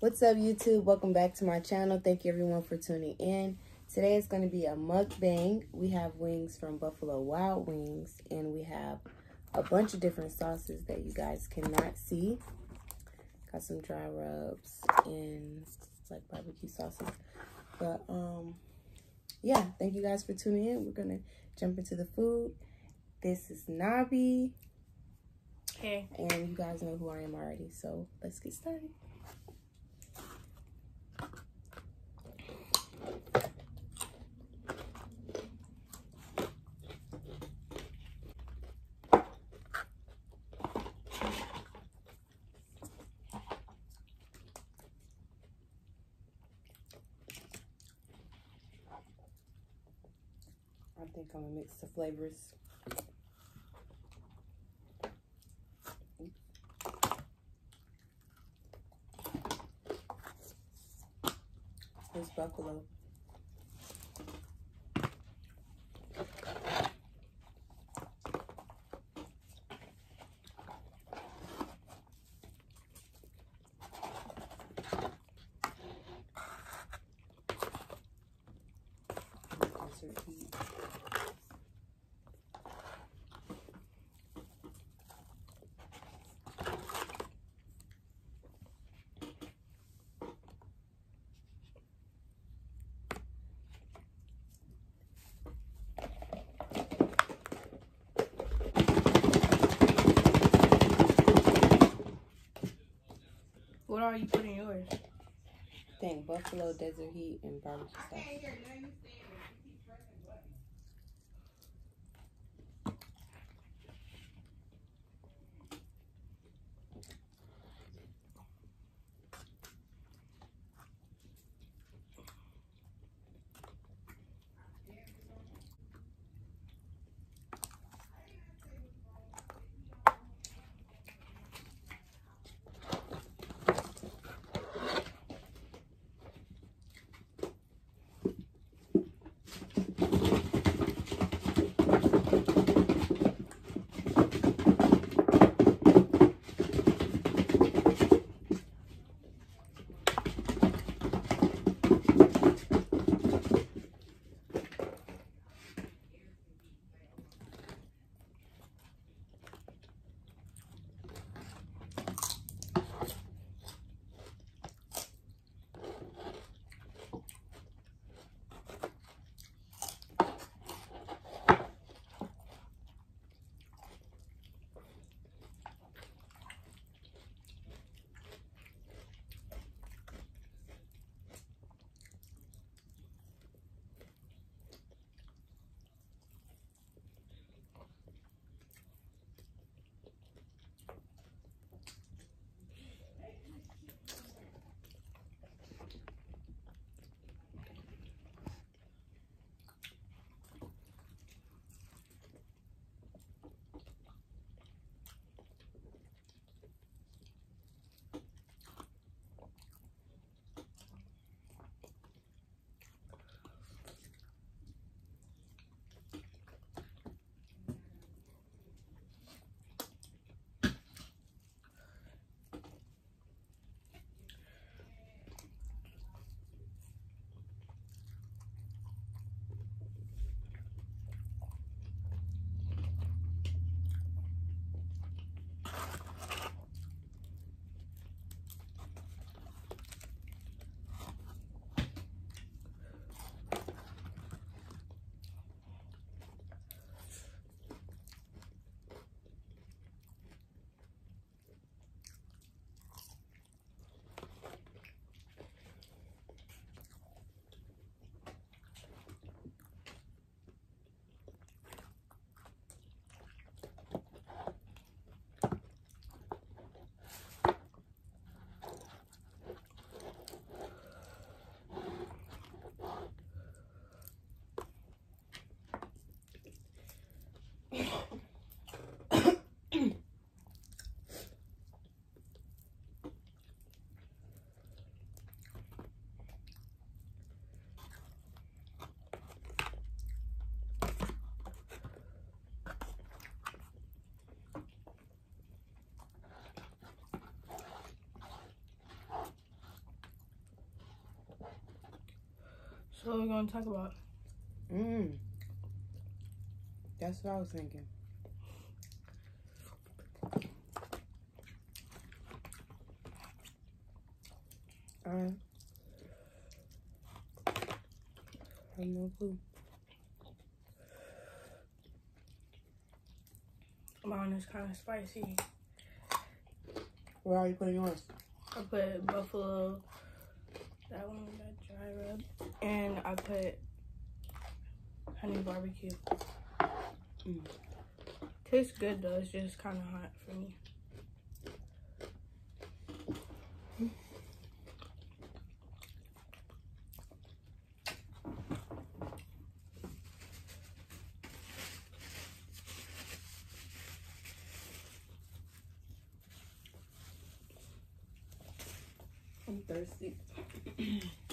What's up, YouTube? Welcome back to my channel. Thank you, everyone, for tuning in. Today is going to be a mukbang. We have wings from Buffalo Wild Wings, and we have a bunch of different sauces that you guys cannot see. Got some dry rubs and like barbecue sauces. But, um, yeah, thank you guys for tuning in. We're going to jump into the food. This is Nabi. Hey. And you guys know who I am already, so let's get started. I think I'm gonna mix the flavors. It's buffalo. Desert heat. What are you putting yours? Thing, buffalo, desert heat, and barbecue sauce. So what are we gonna talk about? Mmm. That's what I was thinking. Alright. I have no clue. Mine is kind of spicy. Where are you putting yours? I put buffalo, that one, that dry rub, and I put honey barbecue. Mm. Tastes good though. It's just kind of hot for me. I'm thirsty.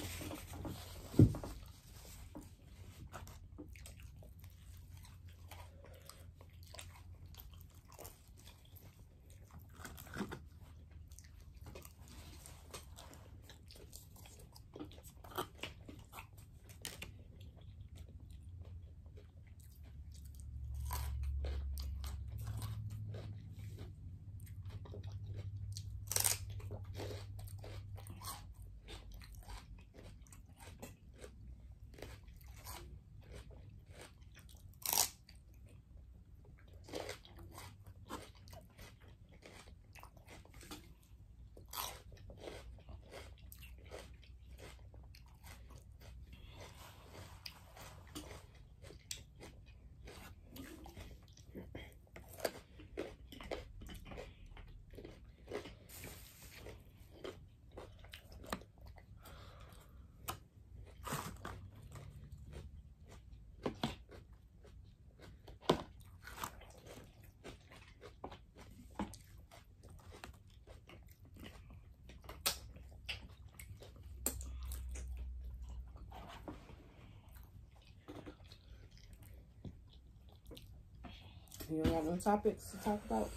You don't got no topics to talk about?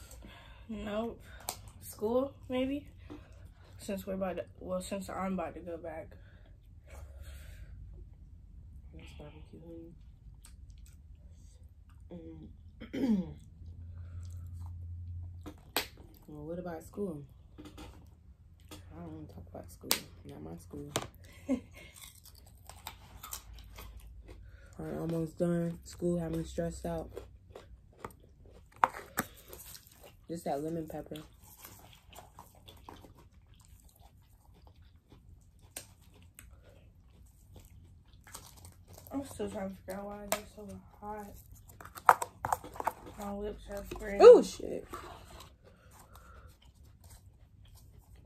Nope. School, maybe? Since we're about to, well, since I'm about to go back. That's barbecue honey. Mm. well, what about school? I don't want to talk about school. Not my school. I'm almost done. School had me stressed out. Just that lemon pepper. I'm still trying to figure out why get so hot. My lips are burning. Oh shit.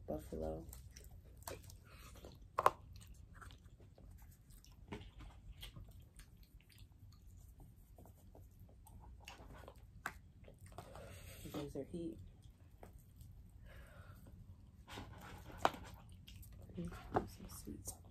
Buffalo. Their heat. Some.